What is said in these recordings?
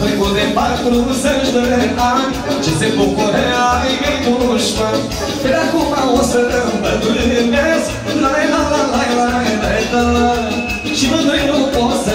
dușman Am trecut de 40 de ani Ce se bucure ai mei dușman Iar acum o să îmbătrânesc La la la la la la la la Și mândrui nu pot să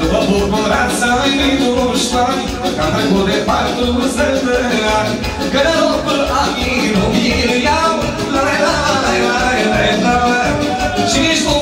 După bucurața ai dușmani Că am trecut de 40 de ani. Că norocul amii nu mi-l iau La la la la la la la la. Și nici nu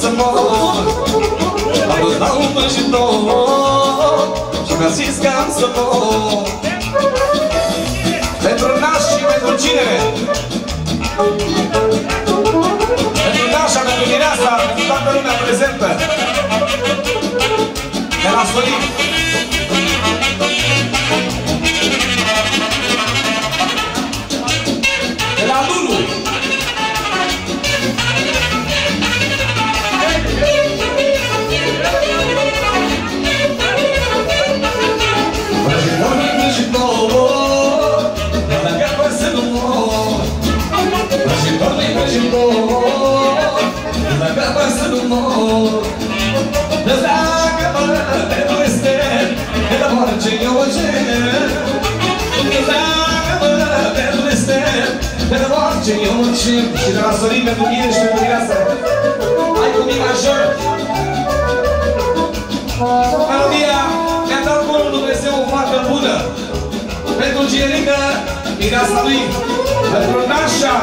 să mor M-a dus la un vrăjitor Și mi-a zis că am să mor Pentru naș și pentru cine? Pentru nașa, pentru mireasa, pentru toată lumea prezentă. De la Sorin eu o cer Și de la Sorin pentru mine și pentru viața Hai cu mine major Melodia mi-a dat bunul Dumnezeu o fată bună. Pentru Gierică, mireasa lui. Pentru Nașa.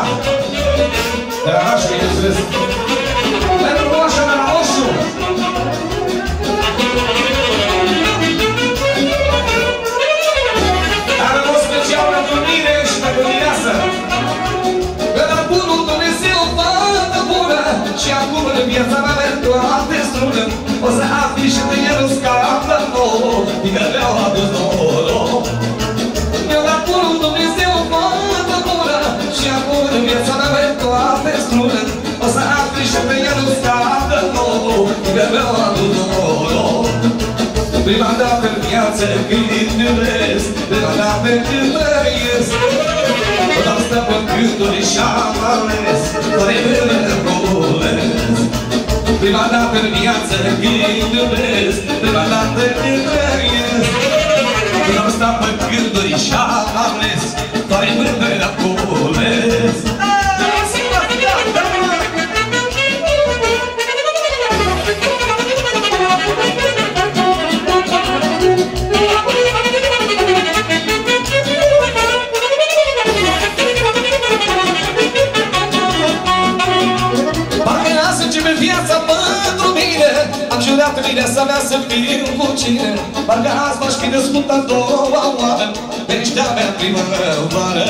De la Nașa, îi mulțumesc Pentru Moșa de la Și acum în viața mea pentru alte strună. O să afli și de el un scapă nouă Fiindcă le-au adus noroc Eu la bunul Dumnezeu o fată bună Și acum în viața mea pentru alte strună. O să afli și de el un scapă nouă Fiindcă le-au adus noroc Prima dată în viață când întâlnesc Prima dată când trăiesc Tot am stat pe gânduri și am ales Fără Prima dată în viață când iubesc Prima dată când trăiesc. Când am stat pe gânduri și am ales Doar mândre aculesc jurat să fiu cu cine Parcă azi m-aș fi născut a doua oară Peștea mea primăvară.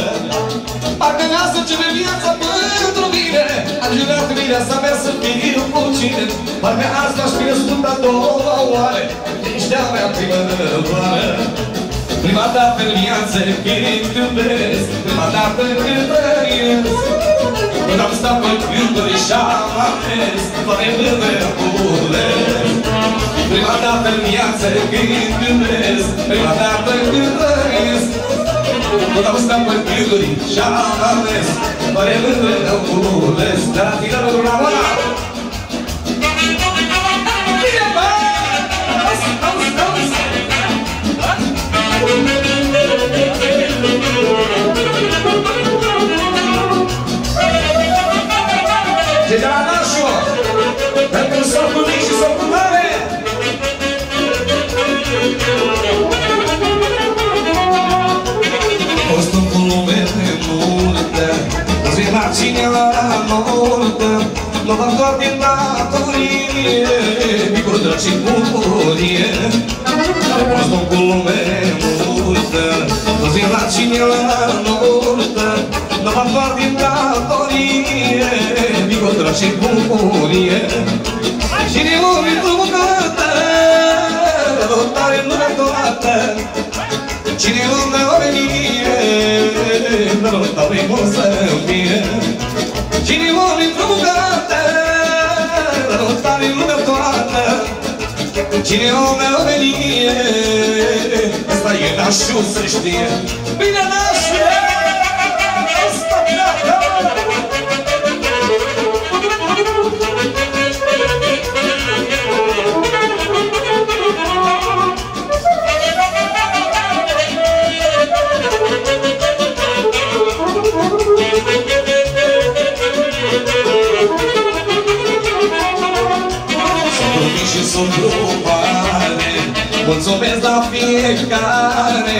Parcă azi începe viața pentru mine Am jurat viața mea să fiu cu cine Parcă azi m-aș fi născut a doua oară Peștea mea primăvară Prima dată în viață când te iubesc Prima dată când trăiesc. Când am stat pe gânduri și-am ales Fără mândră Prima dată în viață când gândesc Prima dată când trăiesc. Tot am stat pe gânduri și-am ales Fără mândră culesc Dar tine nu la v-am doar din datorie Picul drăci în bucurie. Fost un cu lume multă Nu vin la cine la noltă Nu v-am doar din datorie Picul drăci în bucurie. Cine o bucată Tare nu ne toată Cine lumea o venie Nu stau în cum să fie Cine om într-o Nu stau în lumea toată. Cine lumea o venie Asta e nașul să știe. Bine nașul sunt grupare Mulțumesc la fiecare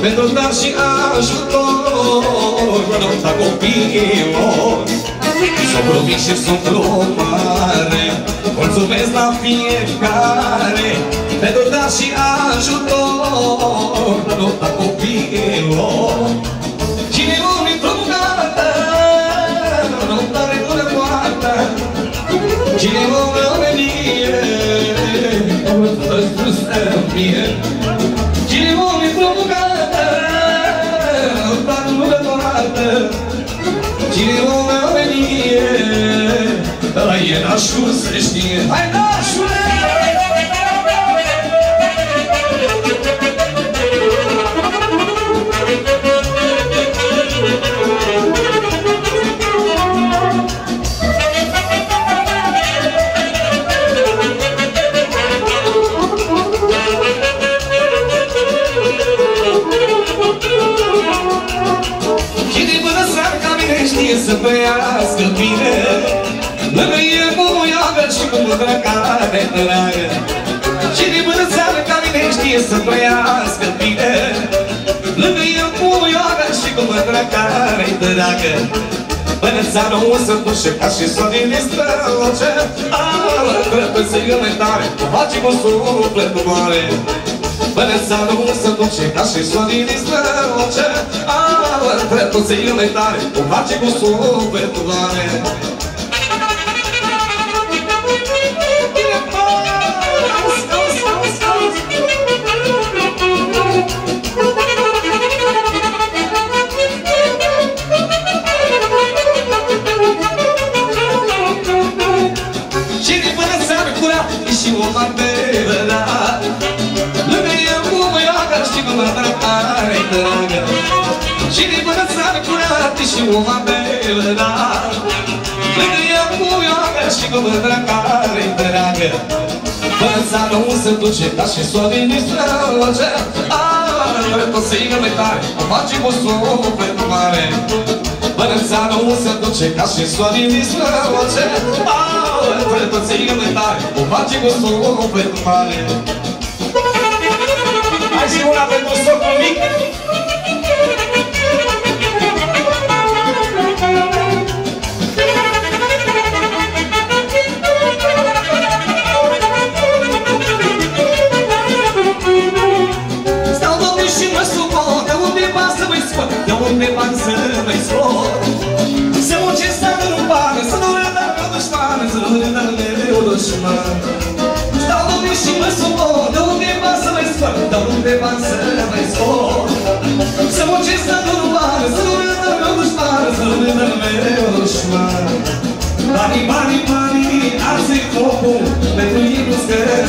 Pentru dar și ajutor. Nota copiilor Sunt mic și sunt mare Mulțumesc la fiecare Pentru dar și ajutor. Nota copiilor Cine mă mi provocată Dar nu le toată Cine mă mi-a venit Ăla e nașul să știe. Hai nașule! Lângă el cu iagă și cu mândră care dragă Până țară o să duce ca și sorinii străloce Alătră pe zilele tare, face cu sufletul mare Până țară o să duce ca și sorinii străloce Alătră pe zilele tare, o face cu sufletul mare cu ioagă și cu mândră care-i dragă. Bănța nu se duce, dar și soare mi străloce Aaa, tot strigă mai tare, o face cu suflet mare. Bănța nu se duce, ca și soare mi străloce Aaa, tot strigă mai tare,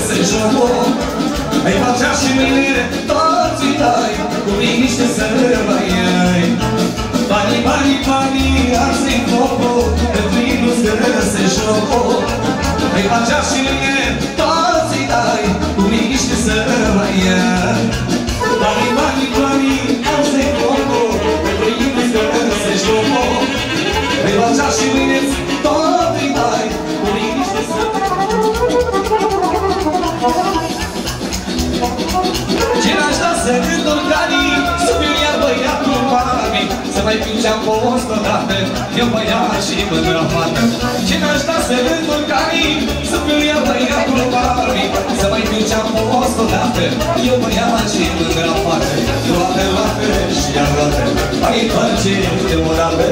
scăse jocul Ai facea și mâine toți dai Cu liniște să mai ai Banii, banii, banii, arzi focul Pentru ei nu scăse jocul. Ai facea și mâine toți dai Cu liniște să mai ai Banii, banii, banii, arzi focul Pentru ei nu scăse jocul. Ai facea și mâine toți Să mai fiu ce-am fost odată Eu băiat și mândră fată Ce n-aș da să gânduri canii Să fiu iar băiatul mami Să mai fiu ce-am fost odată Eu băiat și mândră fată Roate, roate și iar roate Mai întoarce de o dată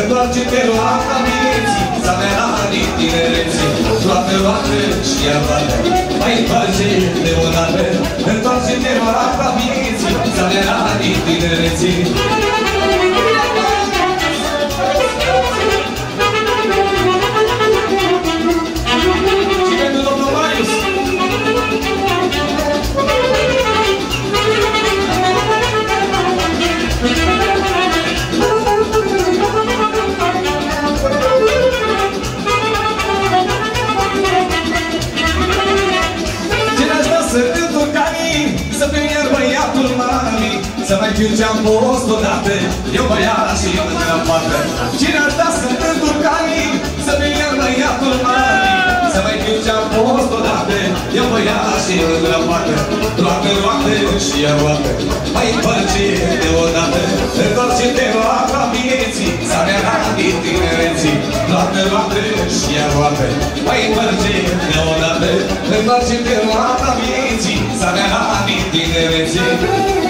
Întoarce-te roata vieții Să ne anii tinereții. Roate, roate și iar roate Mai întoarce de o dată Întoarce-te roata vieții Să ne anii tinereții Să mai fiu ce-am fost odată. Eu băiat și mândră fată Ce n-aș da să întorc canii Să fiu iar băiatul mami Să mai fiu ce-am fost odată. Eu băiat și mândră fată Roată, roată și iar roată. Mai întoarce de odată Întoarce-te roata vieții Să ne arate tinereții. Roată, roată și iar roată. Mai întoarce de odată Întoarce-te roata vieții Să ne arate tinereții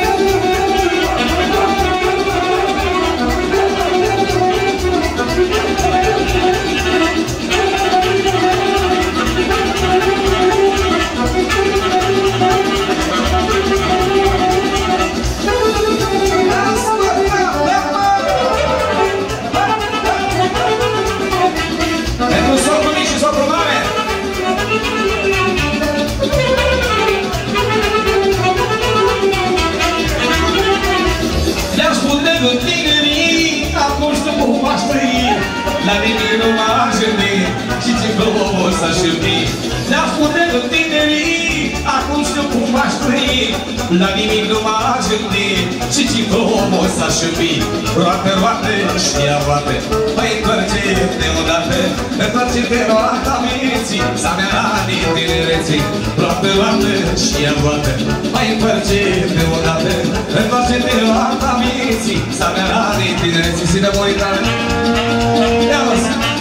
nimic nu m-aș gândi Și ce frumos aș iubi Roate, roate și ia roate Păi întoarce-te odată. Întoarce-te roata vieții Să mea anii tinereții. Roate, roate și ia roate Mai întoarce-te odată. Întoarce-te roata vieții Să mea anii tinereții. Sine moritare Ia lăsă Și-am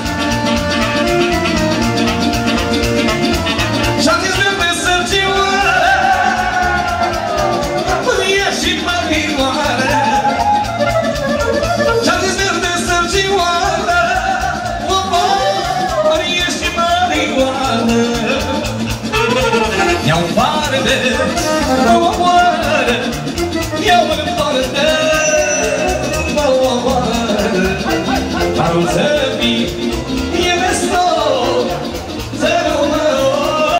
parte, mă omoară Dar o să fii